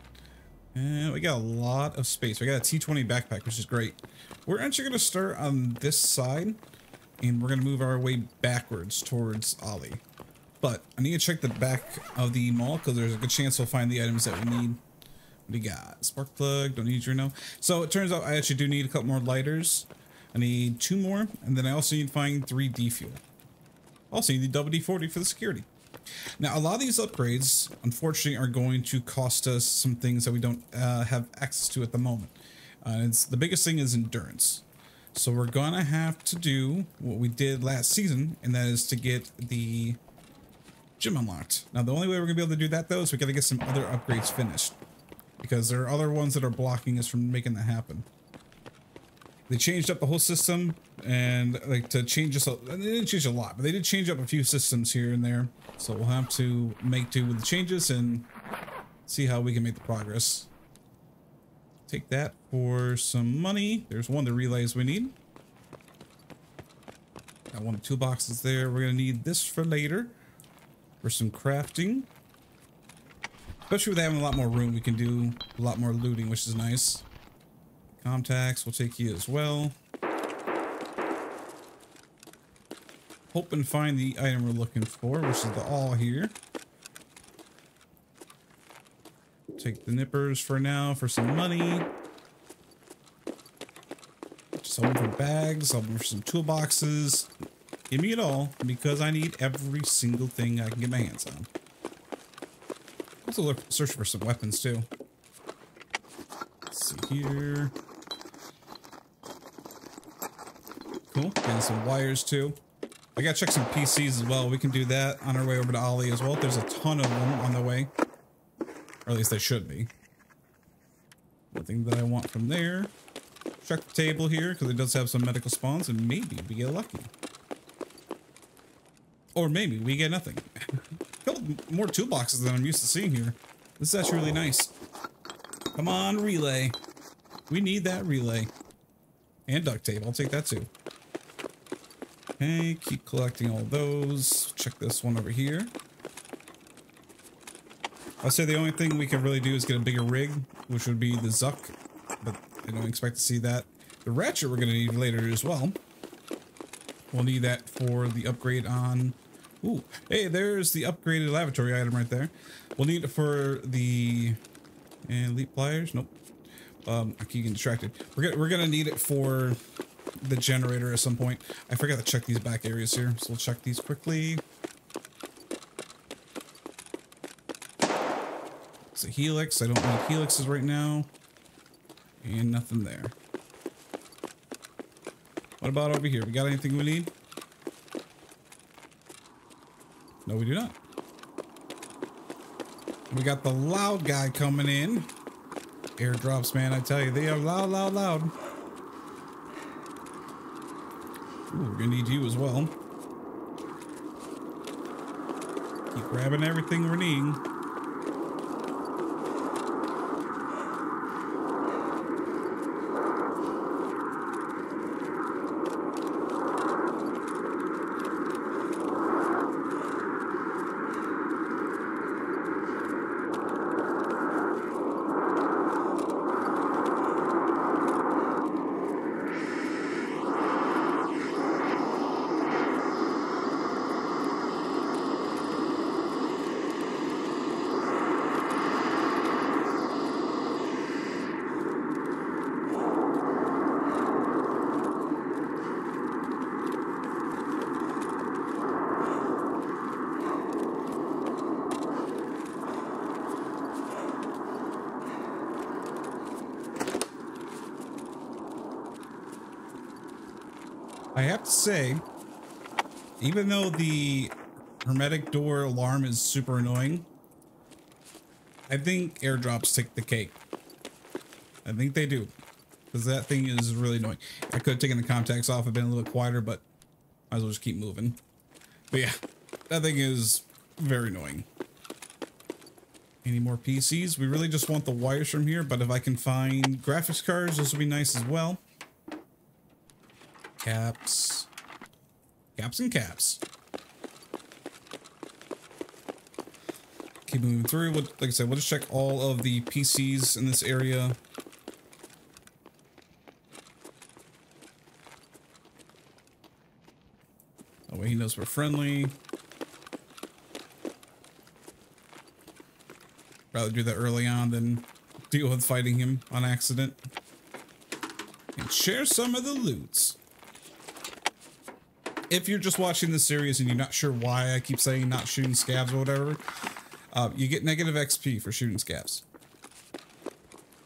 And we got a lot of space. We got a T20 backpack, which is great. We're actually going to start on this side, and we're going to move our way backwards towards Ollie. But I need to check the back of the mall, because there's a good chance we'll find the items that we need. What do you got? Spark plug, don't need your no. So it turns out I actually do need a couple more lighters. I need two more, and then I also need to find three D fuel. Also need the WD-40 for the security. Now, a lot of these upgrades, unfortunately, are going to cost us some things that we don't uh, have access to at the moment. Uh, it's the biggest thing is endurance. So we're gonna have to do what we did last season, and that is to get the gym unlocked. Now, the only way we're gonna be able to do that, though, is we gotta get some other upgrades finished. Because there are other ones that are blocking us from making that happen. They changed up the whole system, and like to change us, they didn't change a lot, but they did change up a few systems here and there. So we'll have to make do with the changes and see how we can make the progress. Take that for some money. There's one of the relays we need. Got one of two boxes there. We're to need this for later for some crafting. Especially with having a lot more room, we can do a lot more looting, which is nice. Contacts, we'll take you as well. hope and find the item we're looking for, which is the all here. Take the nippers for now for some money. Some for bags, some for some toolboxes. Give me it all because I need every single thing I can get my hands on. Also look, search for some weapons too. Let's see here. Cool. Getting some wires too. I gotta check some PCs as well. We can do that on our way over to Ollie as well. There's a ton of them on the way. Or at least they should be. One thing that I want from there. Check the table here, because it does have some medical spawns, and maybe we get lucky. Or maybe we get nothing. more toolboxes than I'm used to seeing here. This is actually really nice. Come on, relay. We need that relay. And duct tape. I'll take that too. Okay, keep collecting all those. Check this one over here. I'll say the only thing we can really do is get a bigger rig, which would be the Zuck, but I don't expect to see that. The ratchet we're going to need later as well. We'll need that for the upgrade on... Ooh, hey, there's the upgraded lavatory item right there. We'll need it for the... And leap pliers? Nope. Um, I keep getting distracted. We're gonna, we're gonna need it for the generator at some point. I forgot to check these back areas here, so we'll check these quickly. It's a helix. I don't need helixes right now. And nothing there. What about over here? We got anything we need? No, we do not. We got the loud guy coming in. Airdrops, man, I tell you, they are loud, loud, loud. Ooh, we're gonna need you as well. Keep grabbing everything we're needing. Have to say, even though the hermetic door alarm is super annoying, I think airdrops take the cake. I think they do. Because that thing is really annoying. I could have taken the contacts off, and been a little quieter, but might as well just keep moving. But yeah, that thing is very annoying. Any more PCs? We really just want the wires from here, but if I can find graphics cards, this would be nice as well. Caps. Caps and caps. Keep moving through. Like I said, we'll just check all of the PCs in this area. Oh, wait, he knows we're friendly. Rather do that early on than deal with fighting him on accident. And share some of the loots if you're just watching the series and you're not sure why I keep saying not shooting scavs or whatever, uh, you get negative XP for shooting scavs.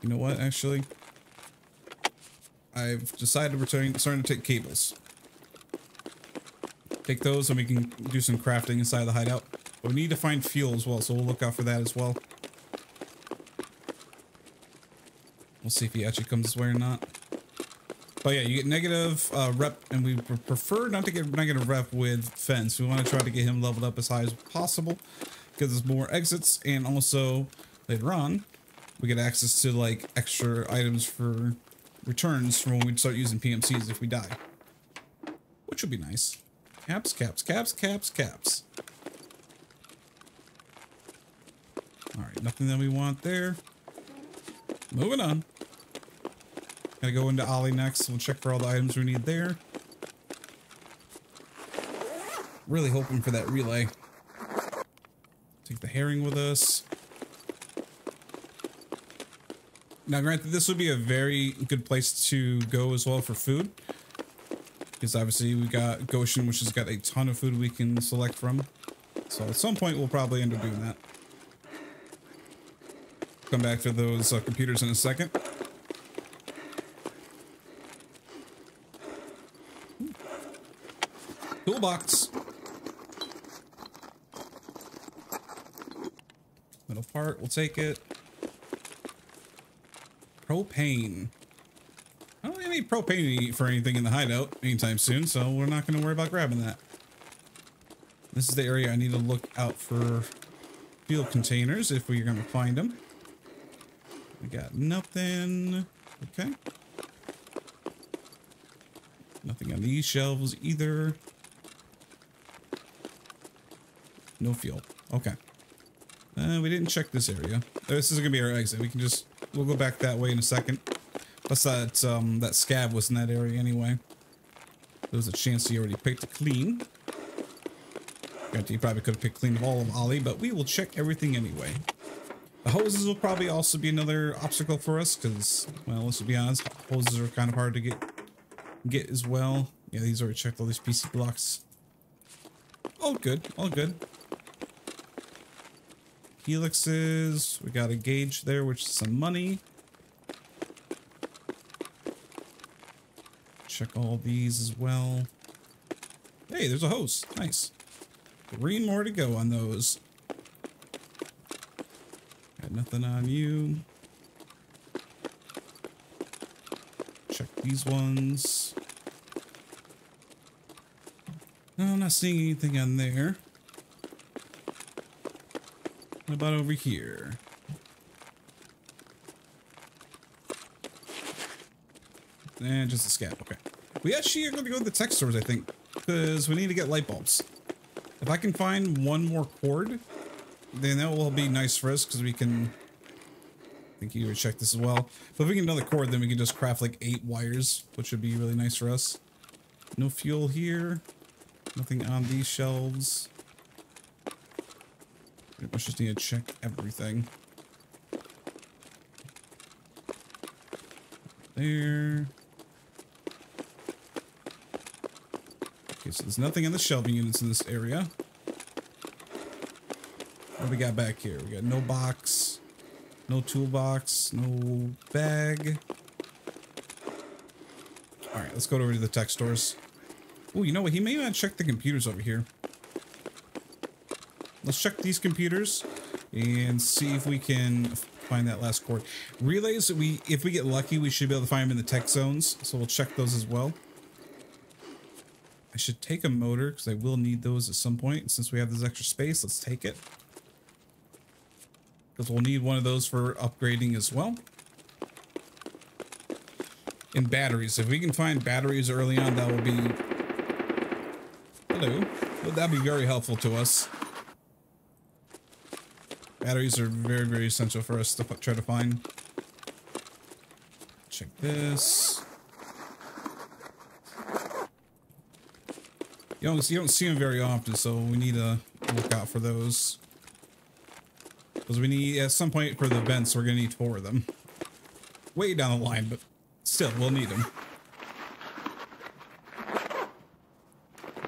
You know what, actually? I've decided we're starting, starting to take cables. Take those and we can do some crafting inside the hideout. But we need to find fuel as well, so we'll look out for that as well. We'll see if he actually comes this way or not. But yeah, you get negative uh, rep, and we prefer not to get negative rep with Fence. We want to try to get him leveled up as high as possible because there's more exits, and also later on, we get access to like extra items for returns from when we start using PMCs if we die, which would be nice. Caps, caps, caps, caps, caps. All right, nothing that we want there. Moving on. Gotta go into Ollie next. We'll check for all the items we need there. Really hoping for that relay. Take the herring with us. Now, granted, this would be a very good place to go as well for food. Because obviously we've got Goshan, which has got a ton of food we can select from. So at some point, we'll probably end up doing that. Come back to those uh, computers in a second. Toolbox. Middle part, we'll take it. Propane. I don't need propane for anything in the hideout anytime soon, so we're not going to worry about grabbing that. This is the area I need to look out for fuel containers if we're going to find them. We got nothing. Okay. Nothing on these shelves either. No fuel. Okay. Uh, we didn't check this area. This is gonna be our exit. We can just we'll go back that way in a second. Plus that um that scav was in that area anyway. There was a chance he already picked clean. Granted, he probably could have picked clean of all of Ollie, but we will check everything anyway. The hoses will probably also be another obstacle for us because, well, let's be honest, hoses are kind of hard to get get as well. Yeah, these already checked all these PC blocks. All good, all good. Helixes, we got a gauge there, which is some money. Check all these as well. Hey, there's a hose. Nice. Three more to go on those. Got nothing on you. Check these ones. No, I'm not seeing anything on there. What about over here? And just a scav, okay. We actually are going to go to the tech stores, I think, because we need to get light bulbs. If I can find one more cord, then that will be nice for us because we can... I think you would check this as well. But if we get another cord, then we can just craft like eight wires, which would be really nice for us. No fuel here. Nothing on these shelves. Pretty much just need to check everything. There. Okay, so there's nothing in the shelving units in this area. What we got back here? We got no box, no toolbox, no bag. All right, let's go over to the tech stores. Oh, you know what? He may not check the computers over here. Let's check these computers and see if we can find that last cord. Relays, we if we get lucky, we should be able to find them in the tech zones. So we'll check those as well. I should take a motor because I will need those at some point. Since we have this extra space, let's take it. Because we'll need one of those for upgrading as well. And batteries. If we can find batteries early on, that will be... Hello. That'd be very helpful to us. Batteries are very, very essential for us to try to find. Check this. You don't, you don't see them very often, so we need to look out for those. Because we need, at some point for the vents, we're going to need four of them. Way down the line, but still, we'll need them.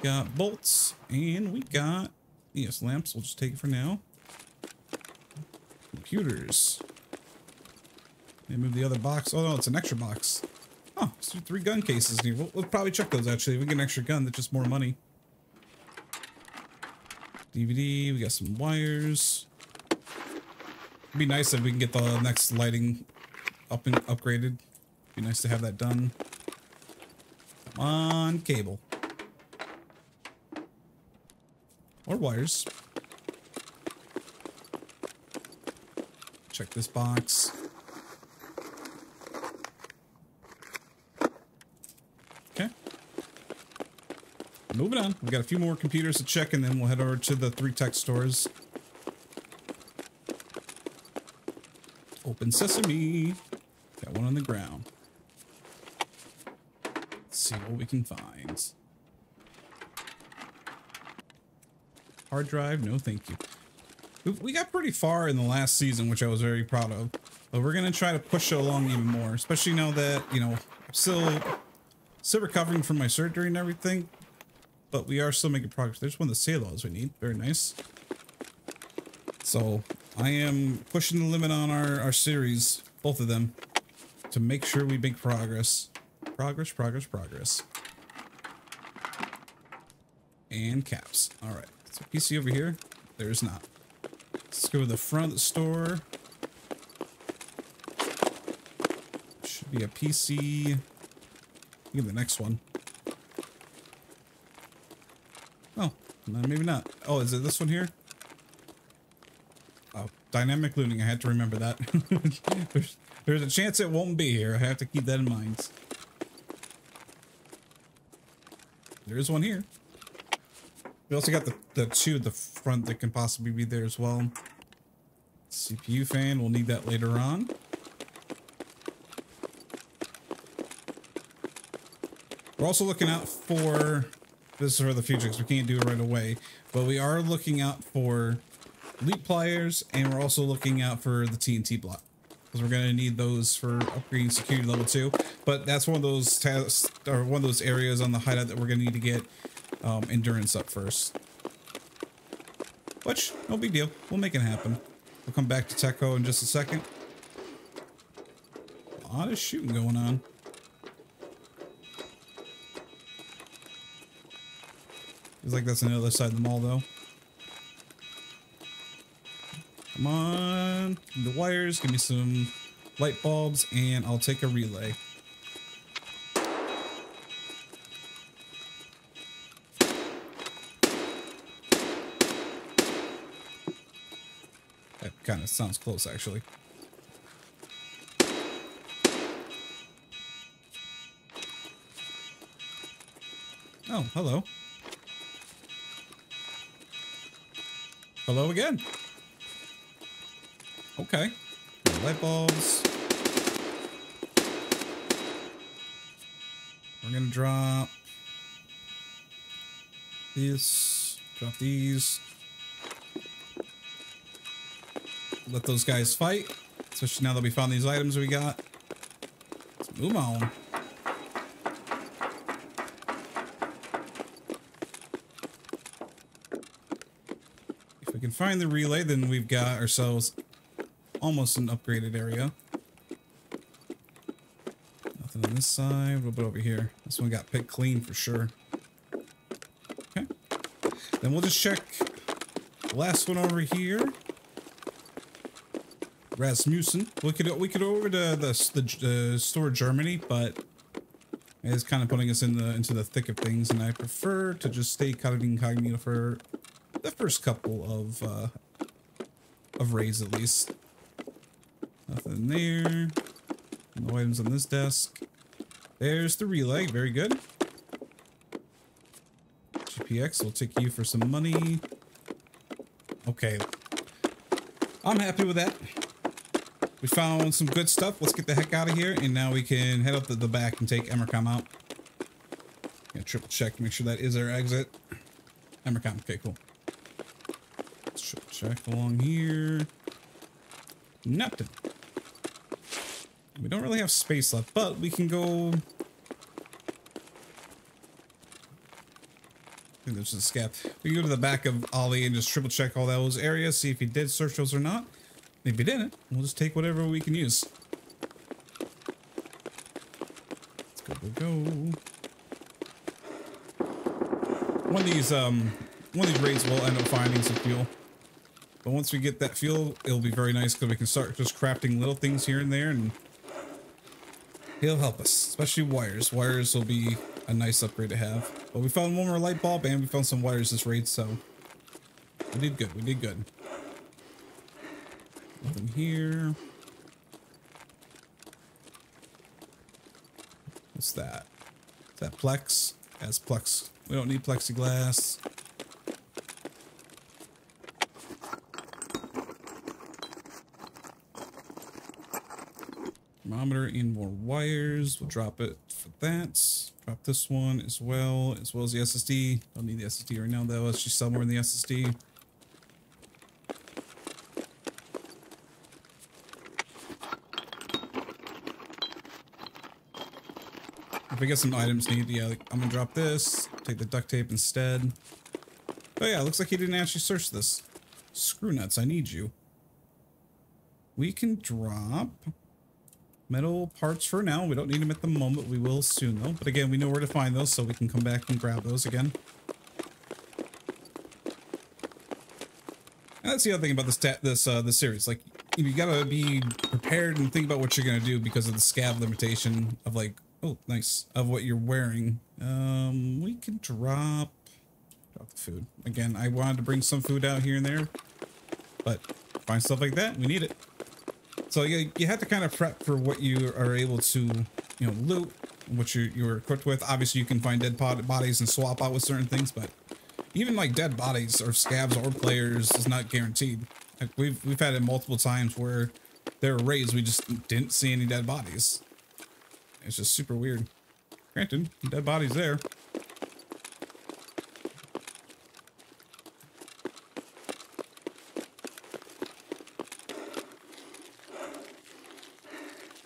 Got bolts, and we got, yes, lamps. We'll just take it for now. Computers. They move the other box. Oh, no, it's an extra box. Oh, three gun cases here. We'll, we'll, probably check those, actually. If we get an extra gun, that's just more money. DVD, we got some wires. It'd be nice if we can get the next lighting up and upgraded. Be nice to have that done. Come on, cable. Or wires. Check this box. Okay. Moving on. We got a few more computers to check and then we'll head over to the three tech stores. Open sesame. Got one on the ground. Let's see what we can find. Hard drive, no thank you. We got pretty far in the last season, which I was very proud of. But we're going to try to push it along even more, especially now that, you know, I'm still, still recovering from my surgery and everything. But we are still making progress. There's one of the salos we need. Very nice. So I am pushing the limit on our, our series, both of them, to make sure we make progress. Progress, progress, progress. and caps. All right. So PC over here. There's not. Let's go to the front store. Should be a PC. Give the next one. Oh, maybe not. Oh, is it this one here? Oh, dynamic looting. I had to remember that. there's, there's a chance it won't be here. I have to keep that in mind. There's one here. We also got the, the two at the front that can possibly be there as well. CPU fan, we'll need that later on. We're also looking out for, this is for the future because we can't do it right away, but we are looking out for leap pliers and we're also looking out for the TNT block because we're going to need those for upgrading security level two. But that's one of those tasks or one of those areas on the hideout that we're going to need to get um, endurance up first. Which, no big deal. We'll make it happen. We'll come back to Techo in just a second. A lot of shooting going on. Feels like that's on the other side of the mall, though. Come on. the wires. Give me some light bulbs, and I'll take a relay. That kind of sounds close, actually. Oh, hello. Hello again. Okay. Light bulbs. We're gonna drop this, drop these. Let those guys fight. Especially now that we found these items we got. Let's move on. If we can find the relay, then we've got ourselves almost an upgraded area. Nothing on this side. A little bit over here. This one got picked clean for sure. Okay. Then we'll just check the last one over here. Rasmussen. We could we could over to the the uh, store Germany, but it's kind of putting us in the into the thick of things, and I prefer to just stay kind of incognito for the first couple of uh, of raids at least. Nothing there. No items on this desk. There's the relay. Very good. GPX will take you for some money. Okay. I'm happy with that. We found some good stuff. Let's get the heck out of here. And now we can head up to the back and take Emercom out. Yeah, triple check to make sure that is our exit. Emercom. Okay, cool. Let's triple check along here. Nothing. We don't really have space left, but we can go... I think there's a scav. We can go to the back of Ollie and just triple check all those areas, see if he did search those or not. If he didn't, we'll just take whatever we can use. Let's go, go, go. One of these, um, one of these raids will end up finding some fuel. But once we get that fuel, it'll be very nice because we can start just crafting little things here and there and he'll help us, especially wires. Wires will be a nice upgrade to have. But we found one more light bulb and we found some wires this raid, so we did good. We did good. Nothing here. What's that? Is that Plex? That's Plex. We don't need plexiglass. thermometer and more wires. We'll drop it for that. Drop this one as well, as well as the SSD. Don't need the SSD right now though. It's just somewhere in the SSD. we get some items needed, yeah, like, I'm gonna drop this, take the duct tape instead. Oh yeah, looks like he didn't actually search this. Screw nuts, I need you. We can drop metal parts for now. We don't need them at the moment. We will soon though. But again, we know where to find those, so we can come back and grab those again. And that's the other thing about this this uh, this series. Like, you gotta be prepared and think about what you're gonna do because of the scav limitation of like oh nice of what you're wearing. Um, we can drop drop the food again. I wanted to bring some food out here and there, but find stuff like that we need it. So you you have to kind of prep for what you are able to you know loot, what you you're equipped with. Obviously, you can find dead bodies and swap out with certain things, but even like dead bodies or scavs or players is not guaranteed. Like we've we've had it multiple times where there were raids we just didn't see any dead bodies. It's just super weird. Granted, dead bodies there.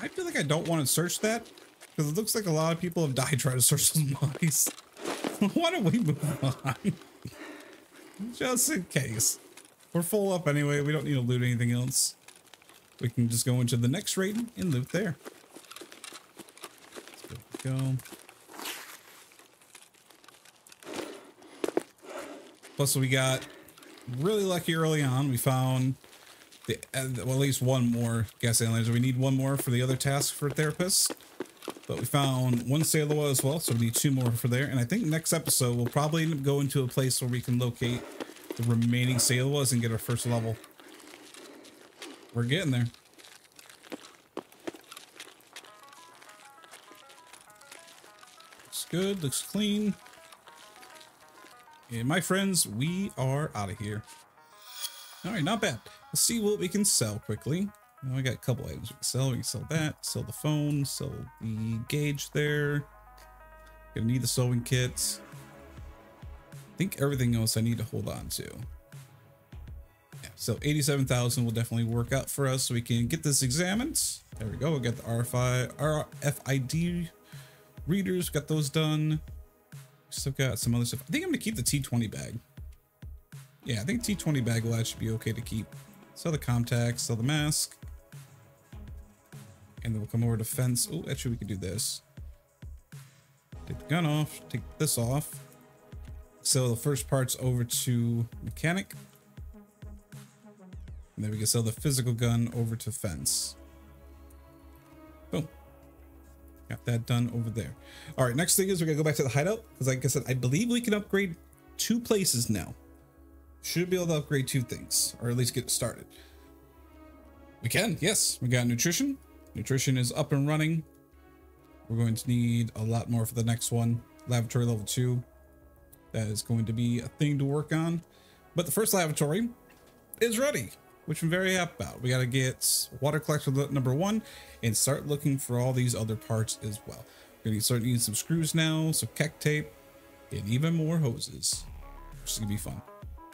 I feel like I don't want to search that because it looks like a lot of people have died trying to search those bodies. Why don't we move on? Just in case. We're full up anyway. We don't need to loot anything else. We can just go into the next raid and loot there. Go. Plus, we got really lucky early on. We found the, uh, well, at least one more gas analyzer. We need one more for the other task for therapists. But we found one Salewa as well, so we need two more for there. And I think next episode we'll probably go into a place where we can locate the remaining Salewas and get our first level. We're getting there. Good, looks clean. And my friends, we are out of here. All right, not bad. Let's see what we can sell quickly. Now we got a couple items we can sell. We can sell that, sell the phone, sell the gauge there. Gonna need the sewing kits. I think everything else I need to hold on to. Yeah, so 87,000 will definitely work out for us so we can get this examined. There we go. We got the RFI, RFID readers, got those done. Still got some other stuff. I think I'm gonna keep the T20 bag. Yeah, I think T20 bag will actually be okay to keep. Sell the Comtac, sell the mask. And then we'll come over to fence. Oh, actually we could do this. Take the gun off, take this off. Sell the first parts over to mechanic. And then we can sell the physical gun over to fence. Boom. Got that done over there. All right, next thing is we're gonna go back to the hideout because like I said, I believe we can upgrade two places now. Should be able to upgrade two things or at least get started. We can, yes. We got nutrition. Nutrition is up and running. We're going to need a lot more for the next one. Lavatory level two. That is going to be a thing to work on. But the first lavatory is ready, which I'm very happy about. We got to get water collector number one and start looking for all these other parts as well. We're going to start needing some screws now, some KEKTAPE, and even more hoses, which is going to be fun.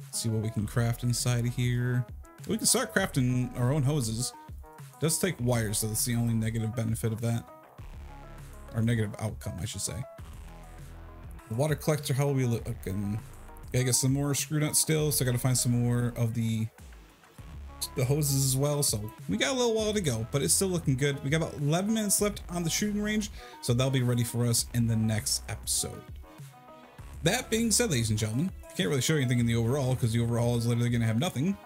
Let's see what we can craft inside of here. We can start crafting our own hoses. It does take wires, so that's the only negative benefit of that. Or negative outcome, I should say. Water collector, how will we look? looking? Gotta get some more screw nuts still, so I gotta find some more of the the hoses as well. So we got a little while to go, but it's still looking good. We got about 11 minutes left on the shooting range, so that'll be ready for us in the next episode. That being said, ladies and gentlemen, I can't really show anything in the overall because the overall is literally going to have nothing,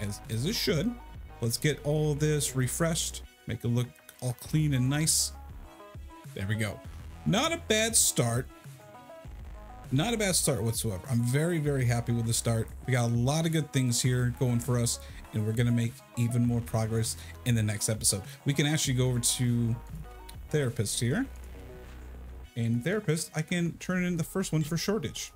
as, as it should. Let's get all this refreshed, make it look all clean and nice. There we go. Not a bad start not a bad start whatsoever. I'm very, very happy with the start. We got a lot of good things here going for us, and we're going to make even more progress in the next episode. We can actually go over to therapist here. And therapist, I can turn in the first one for shortage.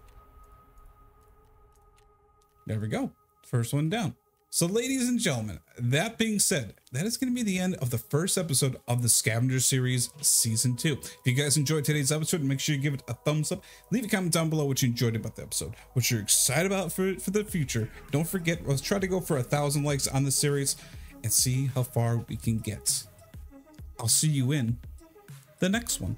There we go. First one down. So, ladies and gentlemen, that being said, that is going to be the end of the first episode of the Scavenger Series Season 2. If you guys enjoyed today's episode, make sure you give it a thumbs up. Leave a comment down below what you enjoyed about the episode, what you're excited about for, for the future. Don't forget, let's try to go for a thousand likes on the series and see how far we can get. I'll see you in the next one.